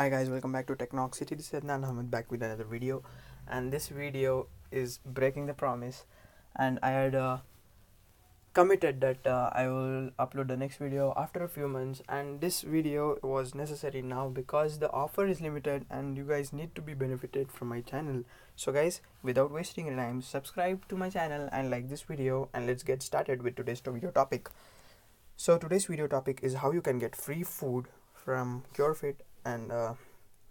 Hi guys, welcome back to Technoxity. This is Adnaan Ahmed back with another video, and this video is breaking the promise. And I had uh, committed that uh, I will upload the next video after a few months, and this video was necessary now because the offer is limited, and you guys need to be benefited from my channel. So guys, without wasting any time, subscribe to my channel and like this video, and let's get started with today's video topic. So today's video topic is how you can get free food from CureFit and uh,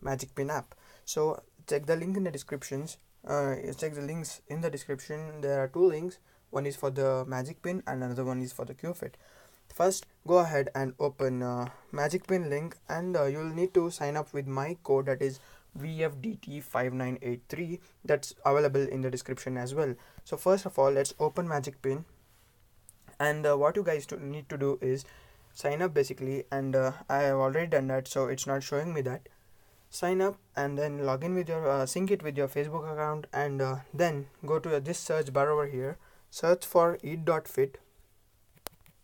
Magic Pin app. So check the link in the descriptions. Uh, check the links in the description. There are two links. One is for the Magic Pin and another one is for the CureFit. First, go ahead and open uh, Magic Pin link, and uh, you'll need to sign up with my code that is VFDT5983. That's available in the description as well. So first of all, let's open Magic Pin and uh, what you guys to need to do is sign up basically and uh, I have already done that so it's not showing me that. Sign up and then log in with your uh, sync it with your Facebook account and uh, then go to this search bar over here. Search for eat.fit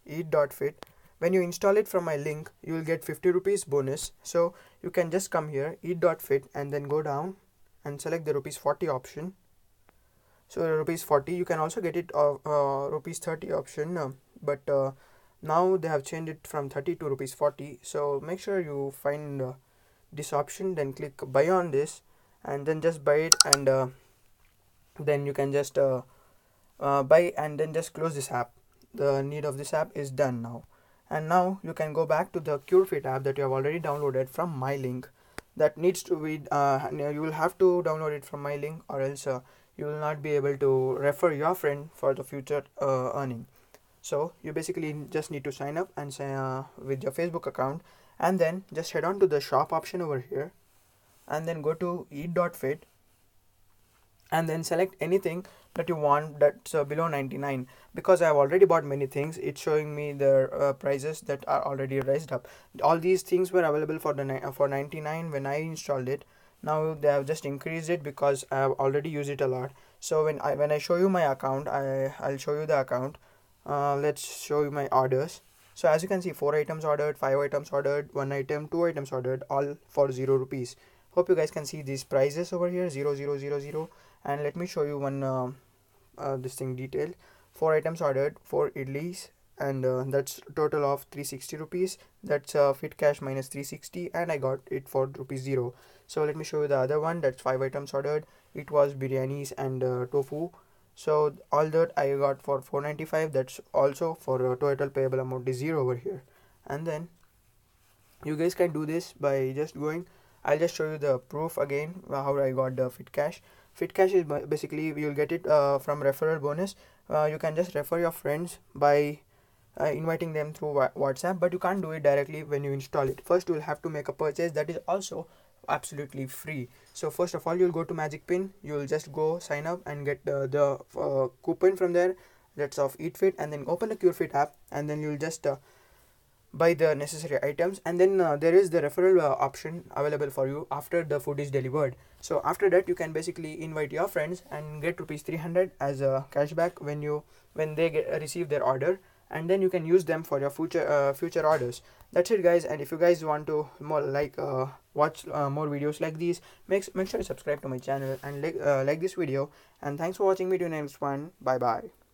eat.fit when you install it from my link you will get 50 rupees bonus. So you can just come here eat.fit and then go down and select the rupees 40 option. So rupees 40 you can also get it of uh, rupees 30 option uh, but uh, now they have changed it from 30 to rupees 40 so make sure you find uh, this option then click buy on this and then just buy it and uh, then you can just uh, buy and then just close this app. The need of this app is done now. And now you can go back to the CureFit app that you have already downloaded from my link. That needs to be you will have to download it from my link or else you will not be able to refer your friend for the future uh, earning so you basically just need to sign up and say, uh, with your facebook account and then just head on to the shop option over here and then go to eat.fit and then select anything that you want that's uh, below 99 because i have already bought many things it's showing me the uh, prices that are already raised up. All these things were available for the for 99 when i installed it. Now they have just increased it because I have already used it a lot. So when I when I show you my account I I'll show you the account uh, let's show you my orders. So as you can see four items ordered five items ordered one item two items ordered all for zero rupees. Hope you guys can see these prices over here zero zero zero zero. And let me show you one uh, uh, this thing detail four items ordered four idlis and uh, that's total of 360 rupees. That's uh, fit cash minus 360 and i got it for rupees 0 so let me show you the other one. That's five items ordered. It was biryanis and uh, tofu so all that i got for 495 that's also for a total payable amount is 0 over here. And then you guys can do this by just going i'll just show you the proof again how i got the fit cash. Fit cash is basically you'll get it uh, from referral bonus. Uh, you can just refer your friends by uh, inviting them through whatsapp but you can't do it directly when you install it. First you'll have to make a purchase. That is also absolutely free. So first of all you'll go to magic pin. You'll just go sign up and get the, the uh, coupon from there. That's of eatfit and then open the curefit app and then you'll just uh, buy the necessary items. And then uh, there is the referral uh, option available for you after the food is delivered. So after that you can basically invite your friends and get rupees 300 as a cashback when you when they get receive their order and then you can use them for your future uh, future orders. That's it guys. And if you guys want to more like uh, watch uh, more videos like these make make sure to subscribe to my channel and like uh, like this video. And thanks for watching. Me to next one bye bye